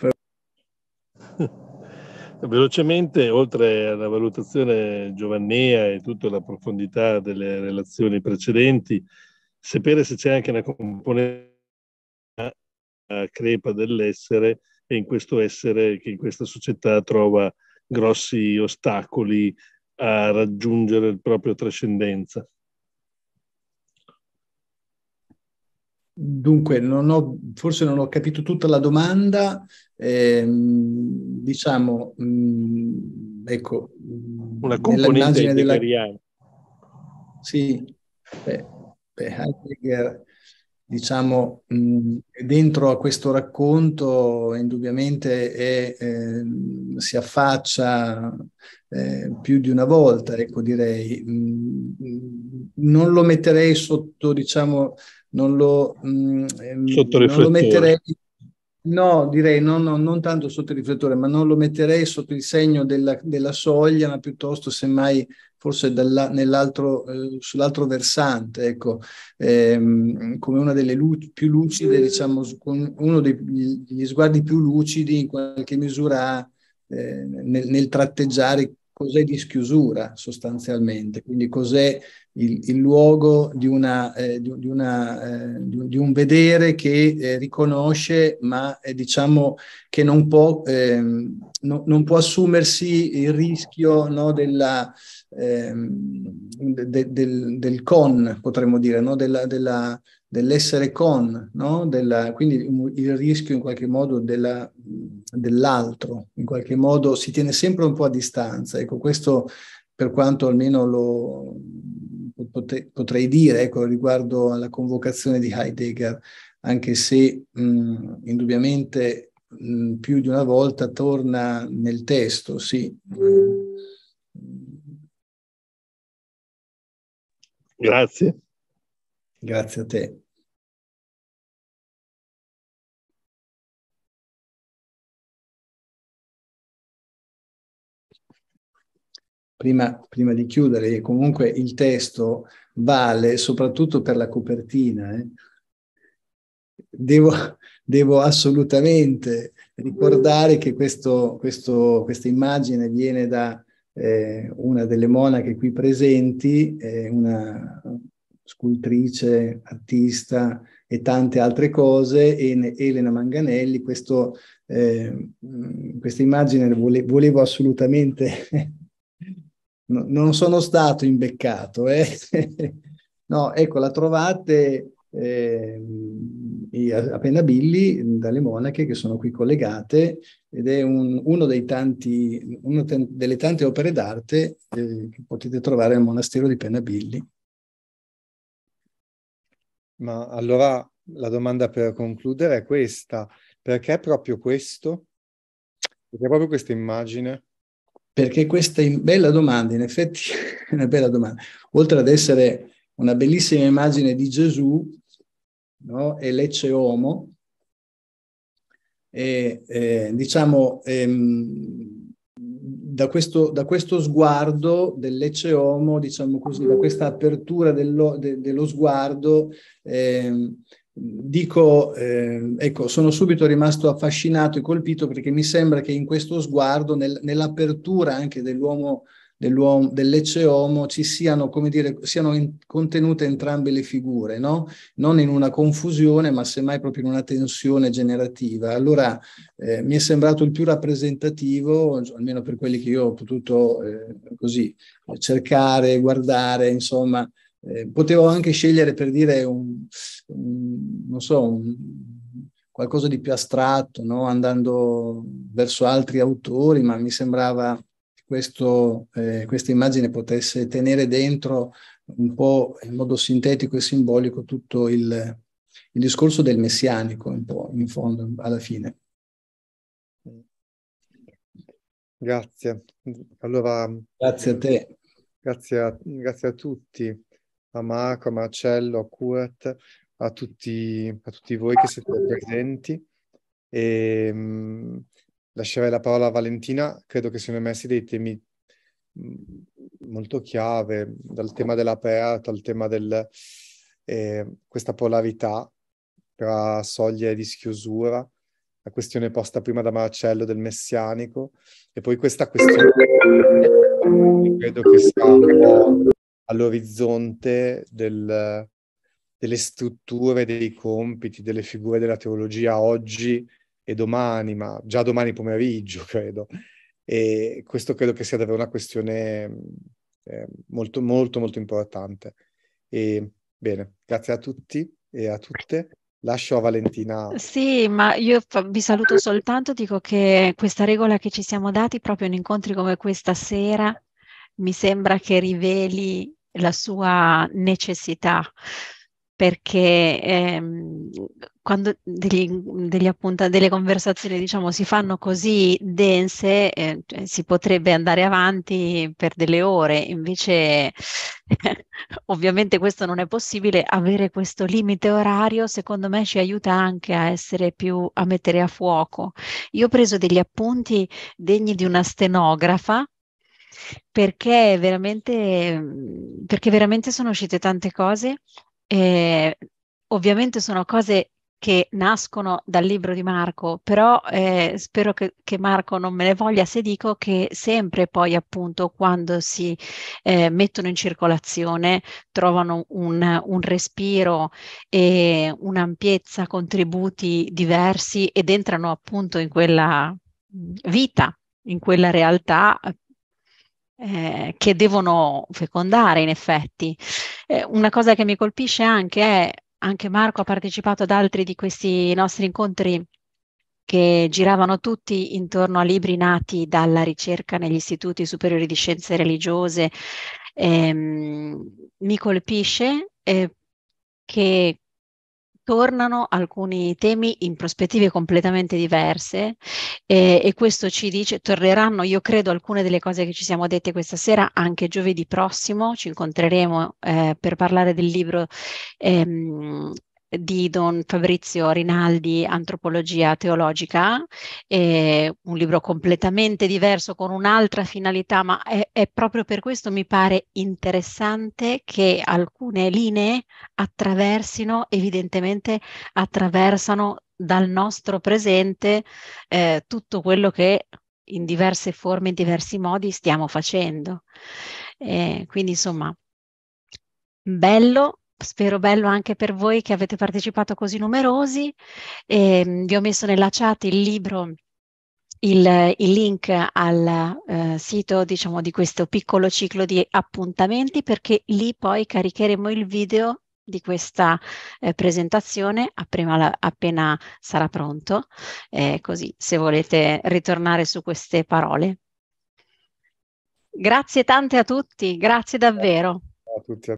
G: Velocemente, oltre alla valutazione giovannea e tutta la profondità delle relazioni precedenti, sapere se c'è anche una componente crepa dell'essere e in questo essere che in questa società trova grossi ostacoli a raggiungere il proprio trascendenza.
D: Dunque, non ho, forse non ho capito tutta la domanda. Eh, diciamo, mh, mm, ecco,
G: una componente della...
D: Sì, beh, beh, Heidegger, diciamo, mh, dentro a questo racconto indubbiamente è, eh, si affaccia eh, più di una volta, ecco, direi. Mh, non lo metterei sotto, diciamo, non lo, mh, ehm,
G: sotto non lo metterei
D: No, direi no, no, non tanto sotto il riflettore, ma non lo metterei sotto il segno della, della soglia, ma piuttosto semmai forse dalla, eh, sull'altro versante, ecco, ehm, come una delle luci, più lucide, diciamo, uno degli sguardi più lucidi in qualche misura eh, nel, nel tratteggiare cos'è di schiusura sostanzialmente, quindi cos'è il, il luogo di, una, eh, di, di, una, eh, di, un vedere che eh, riconosce, ma eh, diciamo che non può, ehm, no, non può assumersi il rischio no, della, ehm, de, del, del, con, potremmo dire, no, della, della dell'essere con, no? Della, quindi il rischio in qualche modo della, dell'altro, in qualche modo si tiene sempre un po' a distanza. Ecco, questo per quanto almeno lo pote, potrei dire ecco, riguardo alla convocazione di Heidegger, anche se mh, indubbiamente mh, più di una volta torna nel testo, sì.
G: Grazie.
D: Grazie a te. Prima, prima, di chiudere, comunque il testo vale soprattutto per la copertina. Eh. Devo, devo, assolutamente ricordare che questo, questo, questa immagine viene da eh, una delle monache qui presenti, eh, una scultrice, artista e tante altre cose, Elena Manganelli. Questo, eh, questa immagine vole, volevo assolutamente... no, non sono stato imbeccato. Eh? no, ecco, la trovate eh, a Penabilli dalle monache che sono qui collegate ed è un, uno dei tanti, una delle tante opere d'arte eh, che potete trovare al monastero di Penabilli.
A: Ma allora la domanda per concludere è questa, perché proprio questo? Perché proprio questa immagine?
D: Perché questa bella domanda, in effetti è una bella domanda. Oltre ad essere una bellissima immagine di Gesù, no? e l'ecce homo, e, eh, diciamo, ehm, da questo, da questo sguardo dell'ecce homo, diciamo così, da questa apertura dello, de, dello sguardo, eh, dico, eh, ecco, sono subito rimasto affascinato e colpito perché mi sembra che in questo sguardo, nel, nell'apertura anche dell'uomo dell'uomo, dell'ecce homo ci siano, come dire, siano in, contenute entrambe le figure, no? non in una confusione, ma semmai proprio in una tensione generativa. Allora eh, mi è sembrato il più rappresentativo, almeno per quelli che io ho potuto eh, così cercare, guardare, insomma, eh, potevo anche scegliere per dire un, un non so, un, qualcosa di più astratto, no? andando verso altri autori, ma mi sembrava questo, eh, questa immagine potesse tenere dentro un po' in modo sintetico e simbolico tutto il, il discorso del messianico, un po' in fondo, alla fine.
A: Grazie. Allora,
D: grazie a te.
A: Grazie a, grazie a tutti, a Marco, a Marcello, a Kurt, a tutti, a tutti voi che siete presenti. E, mh, lascerei la parola a Valentina, credo che siano emersi dei temi mm, molto chiave, dal tema dell'aperto al tema di eh, questa polarità tra soglie di schiusura, la questione posta prima da Marcello del messianico, e poi questa questione credo che sia un po' all'orizzonte del, delle strutture, dei compiti, delle figure della teologia oggi e domani, ma già domani pomeriggio, credo. E questo credo che sia davvero una questione eh, molto, molto, molto importante. E bene, grazie a tutti e a tutte. Lascio a Valentina.
E: Sì, ma io vi saluto soltanto, dico che questa regola che ci siamo dati proprio in incontri come questa sera mi sembra che riveli la sua necessità perché ehm, quando degli, degli appunta, delle conversazioni diciamo, si fanno così dense eh, cioè, si potrebbe andare avanti per delle ore, invece ovviamente questo non è possibile, avere questo limite orario secondo me ci aiuta anche a essere più, a mettere a fuoco. Io ho preso degli appunti degni di una stenografa perché veramente, perché veramente sono uscite tante cose eh, ovviamente sono cose che nascono dal libro di Marco, però eh, spero che, che, Marco non me ne voglia se dico che sempre poi appunto quando si eh, mettono in circolazione trovano un, un respiro e un'ampiezza, contributi diversi ed entrano appunto in quella vita, in quella realtà eh, che devono fecondare in effetti. Eh, una cosa che mi colpisce anche è, anche Marco ha partecipato ad altri di questi nostri incontri che giravano tutti intorno a libri nati dalla ricerca negli istituti superiori di scienze religiose. Ehm, mi colpisce eh, che tornano alcuni temi in prospettive completamente diverse eh, e questo ci dice, torneranno io credo alcune delle cose che ci siamo dette questa sera anche giovedì prossimo, ci incontreremo eh, per parlare del libro ehm, di Don Fabrizio Rinaldi, Antropologia teologica, è un libro completamente diverso con un'altra finalità, ma è, è, proprio per questo mi pare interessante che alcune linee attraversino, evidentemente attraversano dal nostro presente eh, tutto quello che in diverse forme, in diversi modi stiamo facendo. Eh, quindi insomma, bello spero bello anche per voi che avete partecipato così numerosi. E, ehm, vi ho messo nella chat il libro, il, il link al eh, sito diciamo, di questo piccolo ciclo di appuntamenti perché lì poi caricheremo il video di questa eh, presentazione appena, appena, sarà pronto, eh, così se volete ritornare su queste parole. Grazie tante a tutti, grazie davvero.
A: A tutti.